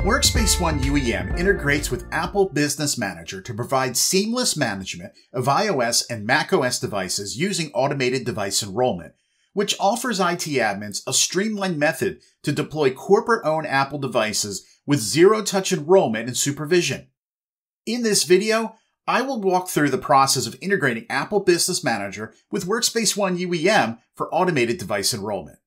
Workspace ONE UEM integrates with Apple Business Manager to provide seamless management of iOS and macOS devices using automated device enrollment, which offers IT admins a streamlined method to deploy corporate-owned Apple devices with zero-touch enrollment and supervision. In this video, I will walk through the process of integrating Apple Business Manager with Workspace ONE UEM for automated device enrollment.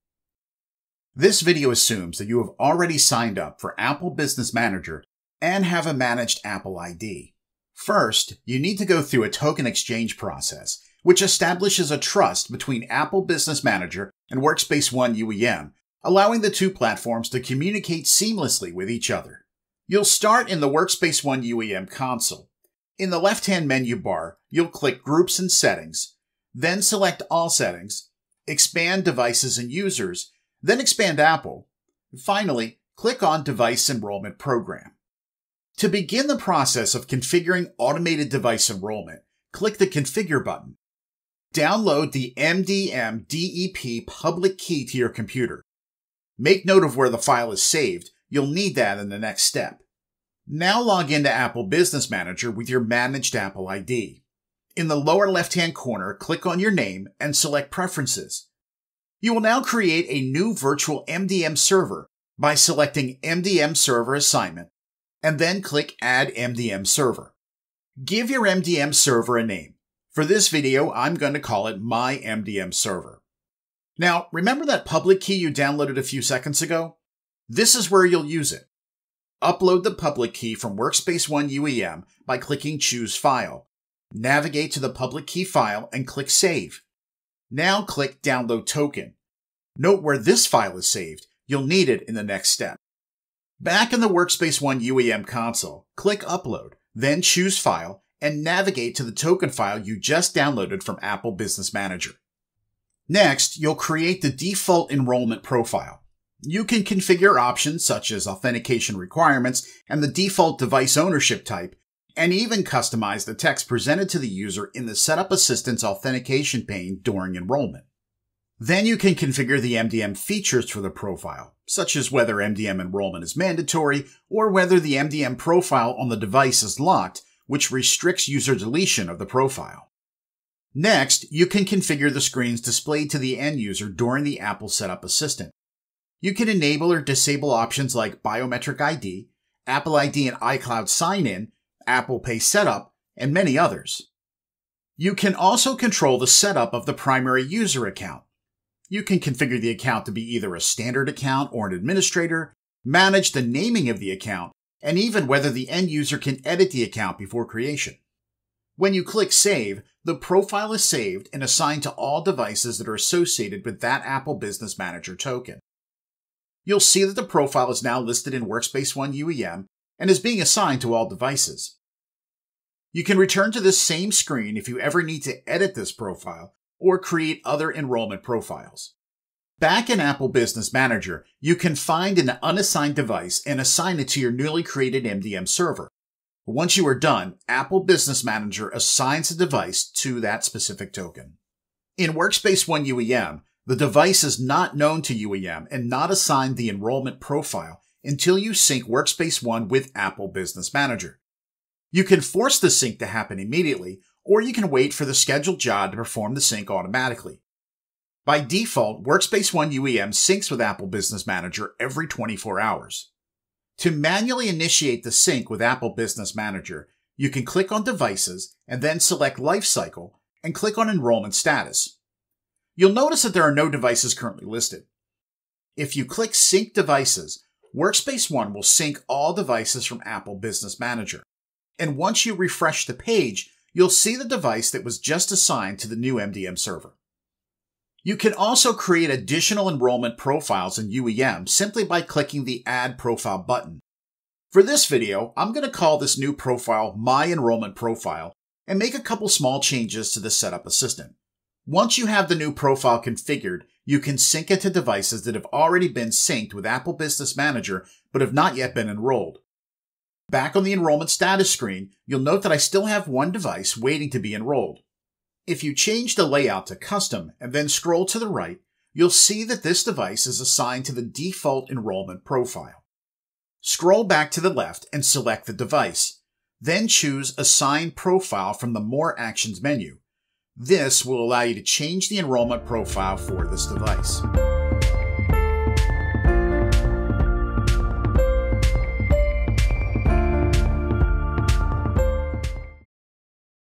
This video assumes that you have already signed up for Apple Business Manager and have a managed Apple ID. First, you need to go through a token exchange process, which establishes a trust between Apple Business Manager and Workspace ONE UEM, allowing the two platforms to communicate seamlessly with each other. You'll start in the Workspace ONE UEM console. In the left-hand menu bar, you'll click Groups and Settings, then select All Settings, expand Devices and Users, then expand Apple. Finally, click on Device Enrollment Program. To begin the process of configuring automated device enrollment, click the Configure button. Download the MDM DEP public key to your computer. Make note of where the file is saved. You'll need that in the next step. Now log into Apple Business Manager with your managed Apple ID. In the lower left-hand corner, click on your name and select Preferences. You will now create a new virtual MDM server by selecting MDM Server Assignment and then click Add MDM Server. Give your MDM server a name. For this video, I'm going to call it My MDM Server. Now, remember that public key you downloaded a few seconds ago? This is where you'll use it. Upload the public key from Workspace ONE UEM by clicking Choose File. Navigate to the public key file and click Save. Now click Download Token. Note where this file is saved. You'll need it in the next step. Back in the Workspace ONE UEM console, click Upload, then choose File, and navigate to the token file you just downloaded from Apple Business Manager. Next, you'll create the default enrollment profile. You can configure options such as authentication requirements and the default device ownership type and even customize the text presented to the user in the Setup Assistance authentication pane during enrollment. Then you can configure the MDM features for the profile, such as whether MDM enrollment is mandatory or whether the MDM profile on the device is locked, which restricts user deletion of the profile. Next, you can configure the screens displayed to the end user during the Apple Setup Assistant. You can enable or disable options like Biometric ID, Apple ID and iCloud Sign-In, Apple Pay Setup, and many others. You can also control the setup of the primary user account. You can configure the account to be either a standard account or an administrator, manage the naming of the account, and even whether the end user can edit the account before creation. When you click Save, the profile is saved and assigned to all devices that are associated with that Apple Business Manager token. You'll see that the profile is now listed in Workspace ONE UEM and is being assigned to all devices. You can return to this same screen if you ever need to edit this profile or create other enrollment profiles. Back in Apple Business Manager, you can find an unassigned device and assign it to your newly created MDM server. Once you are done, Apple Business Manager assigns the device to that specific token. In Workspace ONE UEM, the device is not known to UEM and not assigned the enrollment profile until you sync Workspace ONE with Apple Business Manager. You can force the sync to happen immediately, or you can wait for the scheduled job to perform the sync automatically. By default, Workspace ONE UEM syncs with Apple Business Manager every 24 hours. To manually initiate the sync with Apple Business Manager, you can click on Devices and then select Lifecycle and click on Enrollment Status. You'll notice that there are no devices currently listed. If you click Sync Devices, Workspace ONE will sync all devices from Apple Business Manager. And once you refresh the page, you'll see the device that was just assigned to the new MDM server. You can also create additional enrollment profiles in UEM simply by clicking the Add Profile button. For this video, I'm going to call this new profile My Enrollment Profile and make a couple small changes to the Setup Assistant. Once you have the new profile configured, you can sync it to devices that have already been synced with Apple Business Manager but have not yet been enrolled. Back on the enrollment status screen, you'll note that I still have one device waiting to be enrolled. If you change the layout to custom and then scroll to the right, you'll see that this device is assigned to the default enrollment profile. Scroll back to the left and select the device. Then choose Assign Profile from the More Actions menu. This will allow you to change the enrollment profile for this device.